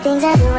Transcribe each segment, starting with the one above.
things I do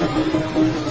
うん。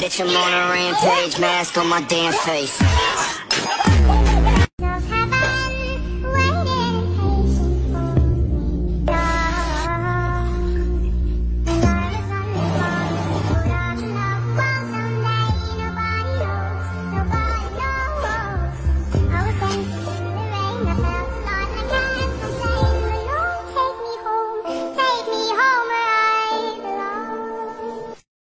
Bitch, I'm on a rampage, mask on my damn face.